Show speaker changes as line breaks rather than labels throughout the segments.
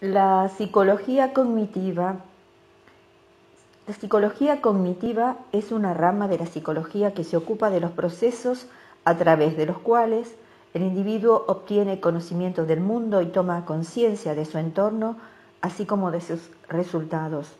La psicología cognitiva. La psicología cognitiva es una rama de la psicología que se ocupa de los procesos a través de los cuales el individuo obtiene conocimiento del mundo y toma conciencia de su entorno, así como de sus resultados.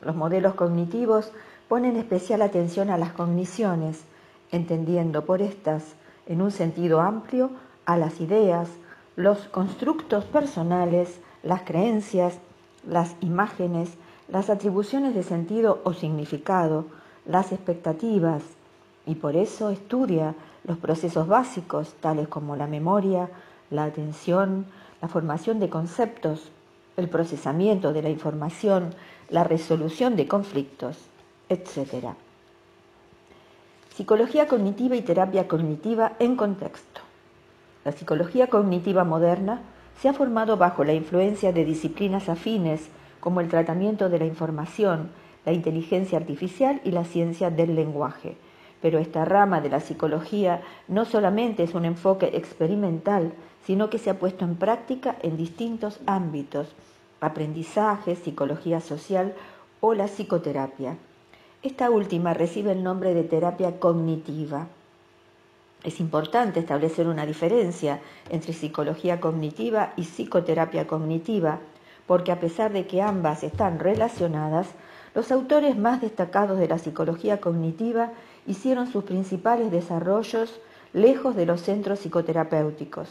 Los modelos cognitivos ponen especial atención a las cogniciones, entendiendo por estas, en un sentido amplio, a las ideas, los constructos personales, las creencias, las imágenes, las atribuciones de sentido o significado, las expectativas, y por eso estudia los procesos básicos tales como la memoria, la atención, la formación de conceptos, el procesamiento de la información, la resolución de conflictos, etc. Psicología cognitiva y terapia cognitiva en contexto. La psicología cognitiva moderna se ha formado bajo la influencia de disciplinas afines como el tratamiento de la información, la inteligencia artificial y la ciencia del lenguaje. Pero esta rama de la psicología no solamente es un enfoque experimental, sino que se ha puesto en práctica en distintos ámbitos, aprendizaje, psicología social o la psicoterapia. Esta última recibe el nombre de terapia cognitiva. Es importante establecer una diferencia entre psicología cognitiva y psicoterapia cognitiva, porque a pesar de que ambas están relacionadas, los autores más destacados de la psicología cognitiva hicieron sus principales desarrollos lejos de los centros psicoterapéuticos.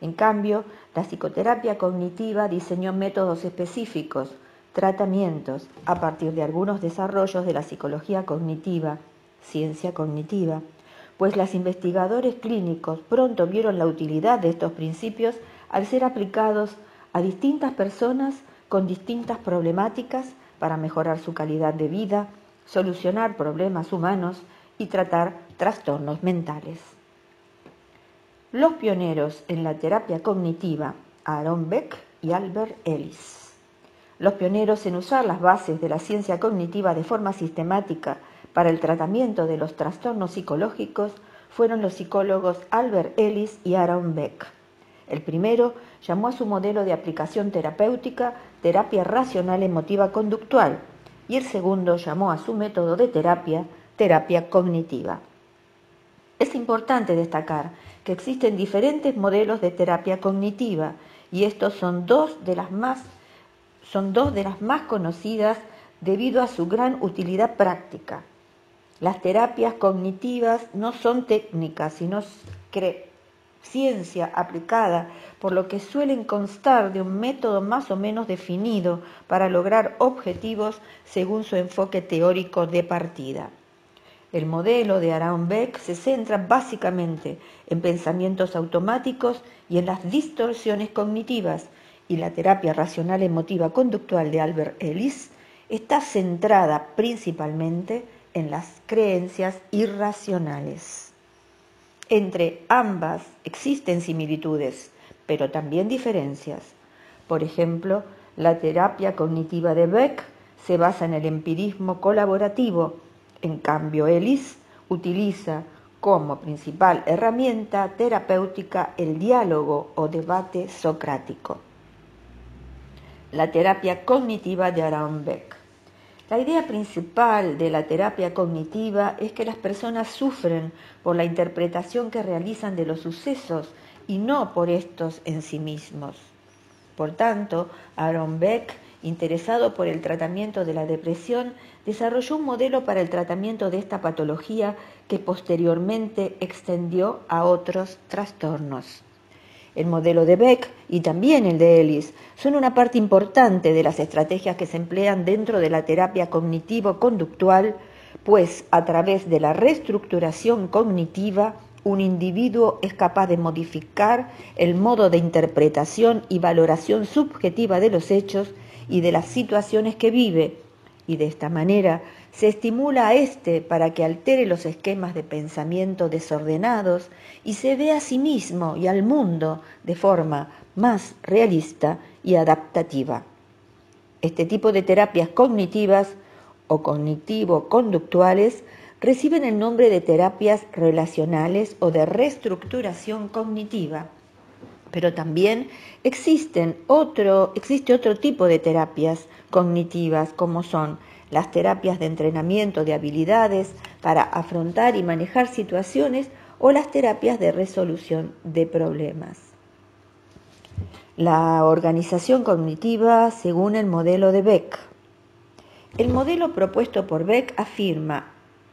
En cambio, la psicoterapia cognitiva diseñó métodos específicos, tratamientos, a partir de algunos desarrollos de la psicología cognitiva, ciencia cognitiva, pues los investigadores clínicos pronto vieron la utilidad de estos principios al ser aplicados a distintas personas con distintas problemáticas para mejorar su calidad de vida, solucionar problemas humanos y tratar trastornos mentales. Los pioneros en la terapia cognitiva, Aaron Beck y Albert Ellis. Los pioneros en usar las bases de la ciencia cognitiva de forma sistemática para el tratamiento de los trastornos psicológicos fueron los psicólogos Albert Ellis y Aaron Beck. El primero llamó a su modelo de aplicación terapéutica terapia racional emotiva conductual y el segundo llamó a su método de terapia terapia cognitiva. Es importante destacar que existen diferentes modelos de terapia cognitiva y estos son dos de las más, son dos de las más conocidas debido a su gran utilidad práctica. Las terapias cognitivas no son técnicas, sino ciencia aplicada, por lo que suelen constar de un método más o menos definido para lograr objetivos según su enfoque teórico de partida. El modelo de Aaron Beck se centra básicamente en pensamientos automáticos y en las distorsiones cognitivas, y la terapia racional emotiva conductual de Albert Ellis está centrada principalmente en las creencias irracionales. Entre ambas existen similitudes, pero también diferencias. Por ejemplo, la terapia cognitiva de Beck se basa en el empirismo colaborativo, en cambio Ellis utiliza como principal herramienta terapéutica el diálogo o debate socrático. La terapia cognitiva de Aaron Beck. La idea principal de la terapia cognitiva es que las personas sufren por la interpretación que realizan de los sucesos y no por estos en sí mismos. Por tanto, Aaron Beck, interesado por el tratamiento de la depresión, desarrolló un modelo para el tratamiento de esta patología que posteriormente extendió a otros trastornos. El modelo de Beck y también el de Ellis. Son una parte importante de las estrategias que se emplean dentro de la terapia cognitivo-conductual, pues a través de la reestructuración cognitiva un individuo es capaz de modificar el modo de interpretación y valoración subjetiva de los hechos y de las situaciones que vive, y de esta manera se estimula a éste para que altere los esquemas de pensamiento desordenados y se vea a sí mismo y al mundo de forma más realista y adaptativa. Este tipo de terapias cognitivas o cognitivo-conductuales reciben el nombre de terapias relacionales o de reestructuración cognitiva. Pero también existen otro, existe otro tipo de terapias cognitivas, como son las terapias de entrenamiento de habilidades para afrontar y manejar situaciones o las terapias de resolución de problemas. La organización cognitiva según el modelo de Beck. El modelo propuesto por Beck afirma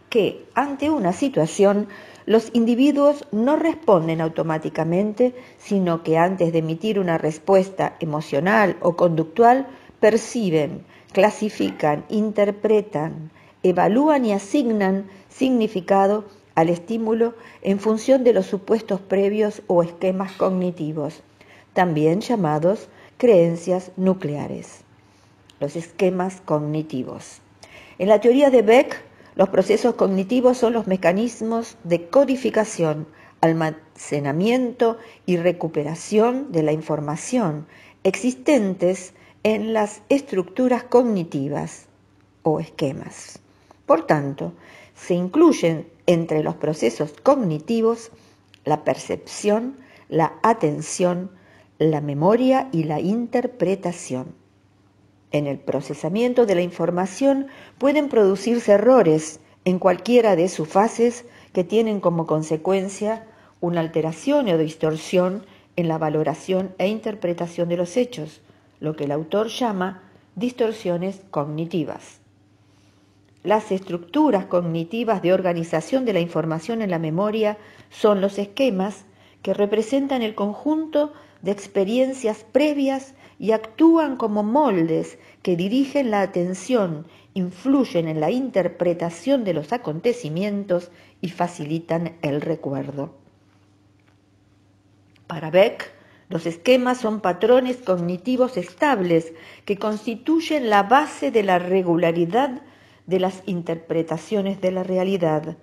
que ante una situación los individuos no responden automáticamente, sino que antes de emitir una respuesta emocional o conductual, perciben, clasifican, interpretan, evalúan y asignan significado al estímulo en función de los supuestos previos o esquemas cognitivos, también llamados creencias nucleares. Los esquemas cognitivos. En la teoría de Beck, los procesos cognitivos son los mecanismos de codificación, almacenamiento y recuperación de la información existentes en las estructuras cognitivas o esquemas. Por tanto, se incluyen entre los procesos cognitivos la percepción, la atención, la memoria y la interpretación. En el procesamiento de la información pueden producirse errores en cualquiera de sus fases que tienen como consecuencia una alteración o distorsión en la valoración e interpretación de los hechos, lo que el autor llama distorsiones cognitivas. Las estructuras cognitivas de organización de la información en la memoria son los esquemas que representan el conjunto de experiencias previas y actúan como moldes que dirigen la atención, influyen en la interpretación de los acontecimientos y facilitan el recuerdo. Para Beck, los esquemas son patrones cognitivos estables que constituyen la base de la regularidad de las interpretaciones de la realidad.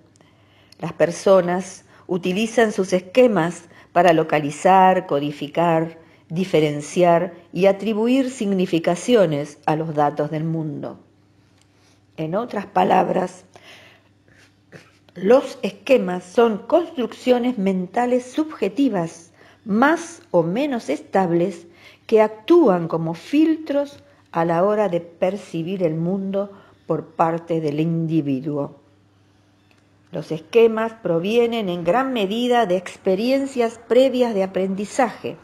Las personas utilizan sus esquemas para localizar, codificar, diferenciar y atribuir significaciones a los datos del mundo. En otras palabras, los esquemas son construcciones mentales subjetivas, más o menos estables, que actúan como filtros a la hora de percibir el mundo por parte del individuo. Los esquemas provienen en gran medida de experiencias previas de aprendizaje,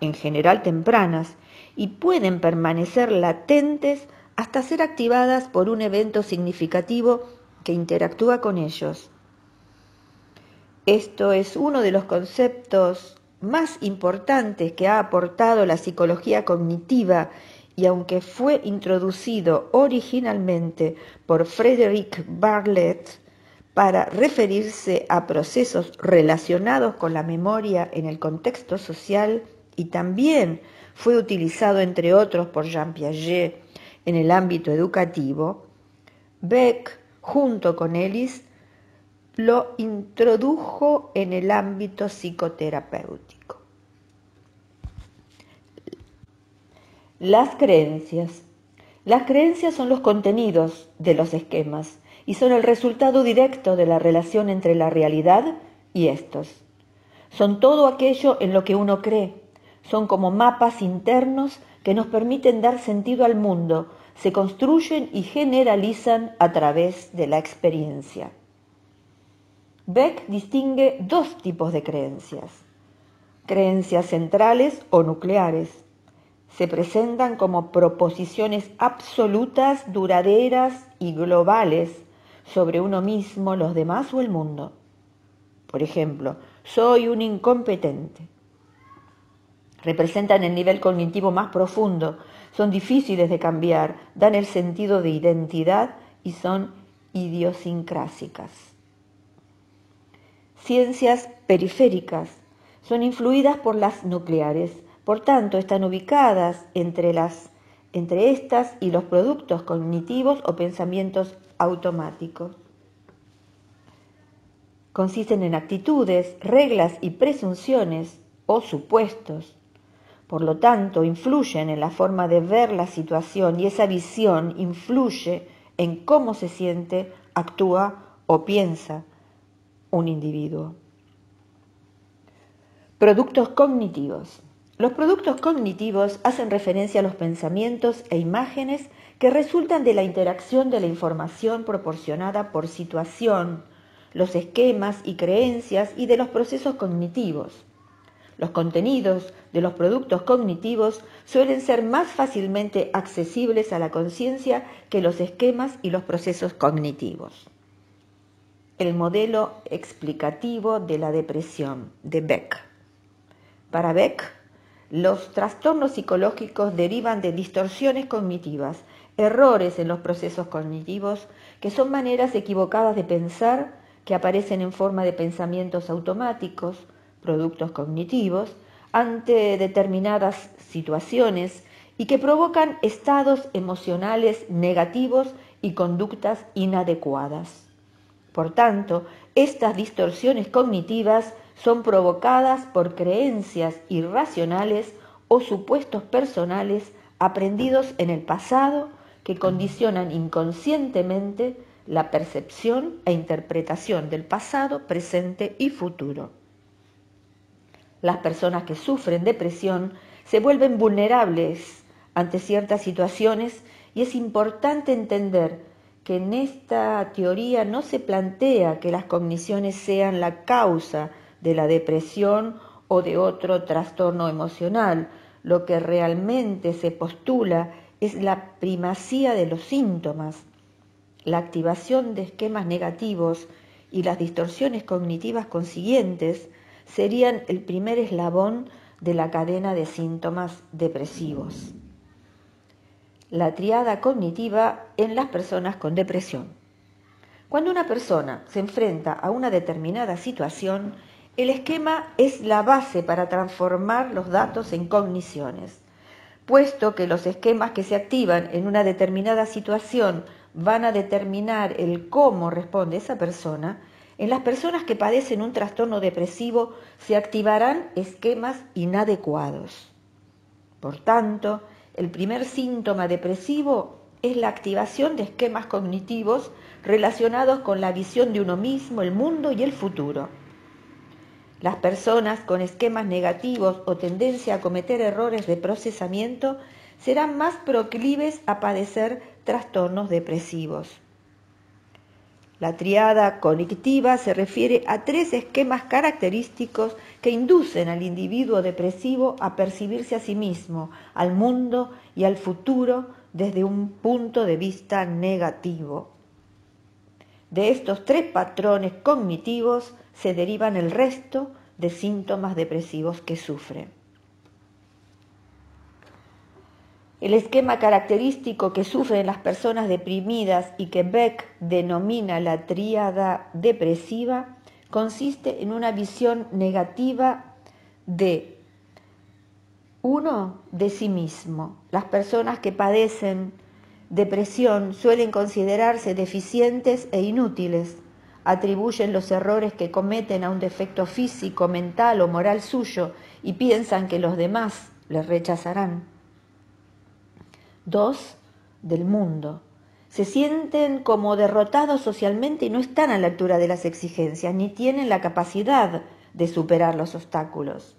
en general tempranas, y pueden permanecer latentes hasta ser activadas por un evento significativo que interactúa con ellos. Esto es uno de los conceptos más importantes que ha aportado la psicología cognitiva y aunque fue introducido originalmente por Frederick Bartlett para referirse a procesos relacionados con la memoria en el contexto social, y también fue utilizado, entre otros, por Jean Piaget en el ámbito educativo, Beck, junto con Ellis, lo introdujo en el ámbito psicoterapéutico. Las creencias. Las creencias son los contenidos de los esquemas y son el resultado directo de la relación entre la realidad y estos. Son todo aquello en lo que uno cree, son como mapas internos que nos permiten dar sentido al mundo, se construyen y generalizan a través de la experiencia. Beck distingue dos tipos de creencias. Creencias centrales o nucleares. Se presentan como proposiciones absolutas, duraderas y globales sobre uno mismo, los demás o el mundo. Por ejemplo, soy un incompetente representan el nivel cognitivo más profundo, son difíciles de cambiar, dan el sentido de identidad y son idiosincrásicas. Ciencias periféricas. Son influidas por las nucleares, por tanto están ubicadas entre, las, entre estas y los productos cognitivos o pensamientos automáticos. Consisten en actitudes, reglas y presunciones o supuestos. Por lo tanto, influyen en la forma de ver la situación y esa visión influye en cómo se siente, actúa o piensa un individuo. Productos cognitivos. Los productos cognitivos hacen referencia a los pensamientos e imágenes que resultan de la interacción de la información proporcionada por situación, los esquemas y creencias y de los procesos cognitivos. Los contenidos de los productos cognitivos suelen ser más fácilmente accesibles a la conciencia que los esquemas y los procesos cognitivos. El modelo explicativo de la depresión de Beck. Para Beck, los trastornos psicológicos derivan de distorsiones cognitivas, errores en los procesos cognitivos, que son maneras equivocadas de pensar que aparecen en forma de pensamientos automáticos, productos cognitivos, ante determinadas situaciones y que provocan estados emocionales negativos y conductas inadecuadas. Por tanto, estas distorsiones cognitivas son provocadas por creencias irracionales o supuestos personales aprendidos en el pasado que condicionan inconscientemente la percepción e interpretación del pasado, presente y futuro. Las personas que sufren depresión se vuelven vulnerables ante ciertas situaciones y es importante entender que en esta teoría no se plantea que las cogniciones sean la causa de la depresión o de otro trastorno emocional. Lo que realmente se postula es la primacía de los síntomas la activación de esquemas negativos y las distorsiones cognitivas consiguientes serían el primer eslabón de la cadena de síntomas depresivos. La triada cognitiva en las personas con depresión. Cuando una persona se enfrenta a una determinada situación, el esquema es la base para transformar los datos en cogniciones. Puesto que los esquemas que se activan en una determinada situación van a determinar el cómo responde esa persona, en las personas que padecen un trastorno depresivo se activarán esquemas inadecuados. Por tanto, el primer síntoma depresivo es la activación de esquemas cognitivos relacionados con la visión de uno mismo, el mundo y el futuro. Las personas con esquemas negativos o tendencia a cometer errores de procesamiento serán más proclives a padecer trastornos depresivos. La triada conectiva se refiere a tres esquemas característicos que inducen al individuo depresivo a percibirse a sí mismo, al mundo y al futuro desde un punto de vista negativo. De estos tres patrones cognitivos se derivan el resto de síntomas depresivos que sufren. El esquema característico que sufren las personas deprimidas y que Beck denomina la tríada depresiva consiste en una visión negativa de uno de sí mismo. Las personas que padecen depresión suelen considerarse deficientes e inútiles. Atribuyen los errores que cometen a un defecto físico, mental o moral suyo y piensan que los demás les rechazarán. Dos, del mundo. Se sienten como derrotados socialmente y no están a la altura de las exigencias, ni tienen la capacidad de superar los obstáculos.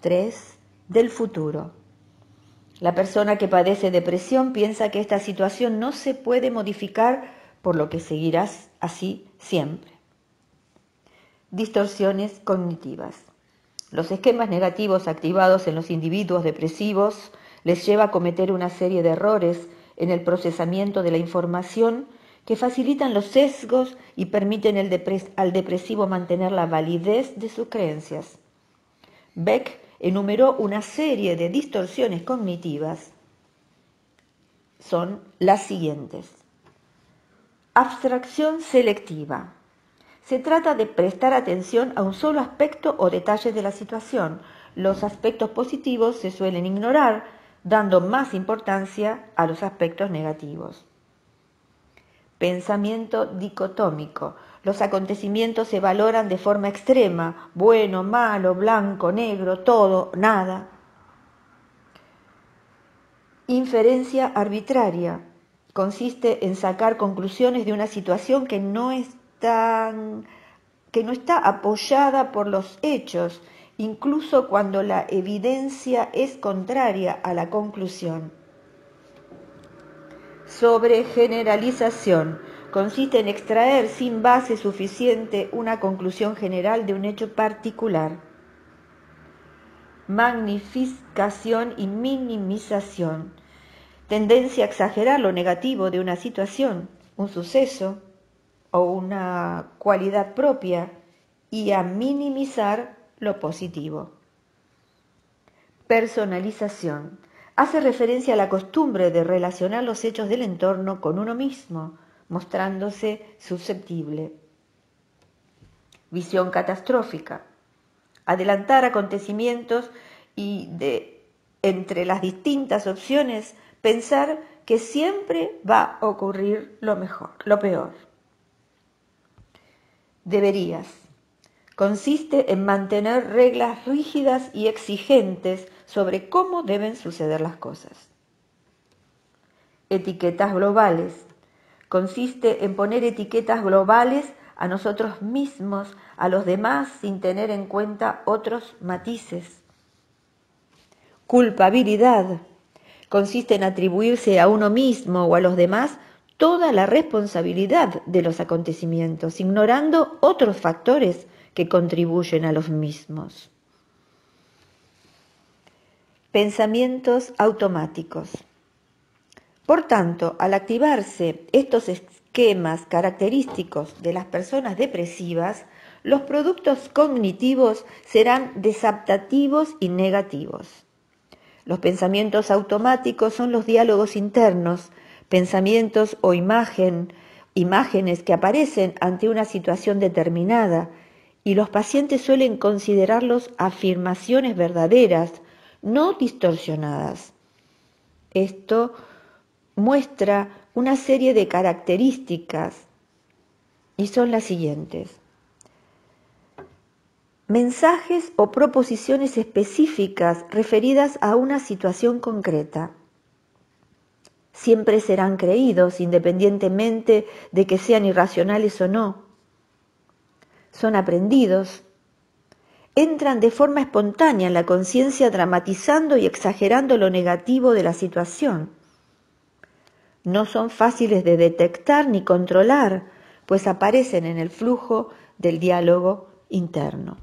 Tres, del futuro. La persona que padece depresión piensa que esta situación no se puede modificar, por lo que seguirás así siempre. Distorsiones cognitivas. Los esquemas negativos activados en los individuos depresivos les lleva a cometer una serie de errores en el procesamiento de la información que facilitan los sesgos y permiten al depresivo mantener la validez de sus creencias. Beck enumeró una serie de distorsiones cognitivas. Son las siguientes. Abstracción selectiva. Se trata de prestar atención a un solo aspecto o detalle de la situación. Los aspectos positivos se suelen ignorar, dando más importancia a los aspectos negativos. Pensamiento dicotómico. Los acontecimientos se valoran de forma extrema, bueno, malo, blanco, negro, todo, nada. Inferencia arbitraria. Consiste en sacar conclusiones de una situación que no, está apoyada por los hechos incluso cuando la evidencia es contraria a la conclusión. Sobre generalización consiste en extraer sin base suficiente una conclusión general de un hecho particular. Magnificación y minimización. Tendencia a exagerar lo negativo de una situación, un suceso o una cualidad propia y a minimizar lo positivo. Personalización. Hace referencia a la costumbre de relacionar los hechos del entorno con uno mismo, mostrándose susceptible. Visión catastrófica. Adelantar acontecimientos y de entre las distintas opciones pensar que siempre va a ocurrir lo mejor, lo peor. Deberías. Consiste en mantener reglas rígidas y exigentes sobre cómo deben suceder las cosas. Etiquetas globales consiste en poner etiquetas globales a nosotros mismos, a los demás, sin tener en cuenta otros matices. Culpabilidad consiste en atribuirse a uno mismo o a los demás toda la responsabilidad de los acontecimientos, ignorando otros factores que contribuyen a los mismos. Pensamientos automáticos. Por tanto, al activarse estos esquemas característicos de las personas depresivas, los productos cognitivos serán desadaptativos y negativos. Los pensamientos automáticos son los diálogos internos, pensamientos o imagen, imágenes que aparecen ante una situación determinada y los pacientes suelen considerarlos afirmaciones verdaderas, no distorsionadas. Esto muestra una serie de características y son las siguientes. Mensajes o proposiciones específicas referidas a una situación concreta. Siempre serán creídos independientemente de que sean irracionales o no. Son aprendidos. Entran de forma espontánea en la conciencia dramatizando y exagerando lo negativo de la situación no son fáciles de detectar ni controlar, pues aparecen en el flujo del diálogo interno.